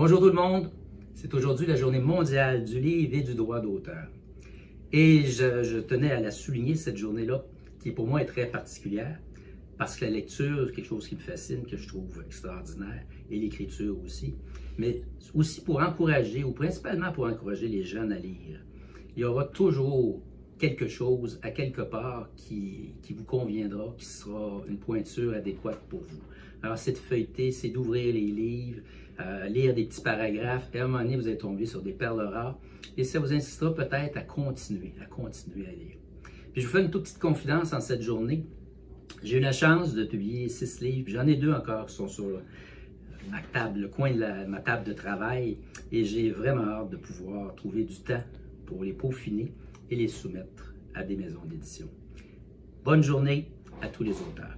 Bonjour tout le monde, c'est aujourd'hui la journée mondiale du livre et du droit d'auteur. Et je, tenais à la souligner, cette journée-là, qui pour moi est très particulière, parce que la lecture, quelque chose qui me fascine, que je trouve extraordinaire, et l'écriture aussi, mais aussi pour encourager, ou principalement pour encourager les jeunes à lire. Il y aura toujours quelque chose à quelque part qui, qui vous conviendra, qui sera une pointure adéquate pour vous. Alors, c'est de feuilleter, c'est d'ouvrir les livres, euh, lire des petits paragraphes, et à un moment donné, vous allez tomber sur des perles rares, et ça vous incitera peut-être à continuer, à continuer à lire. Puis je vous fais une toute petite confidence en cette journée. J'ai eu la chance de publier six livres, j'en ai deux encore qui sont sur ma table, le coin de ma table de travail, et j'ai vraiment hâte de pouvoir trouver du temps pour les peaufiner et les soumettre à des maisons d'édition. Bonne journée à tous les auteurs.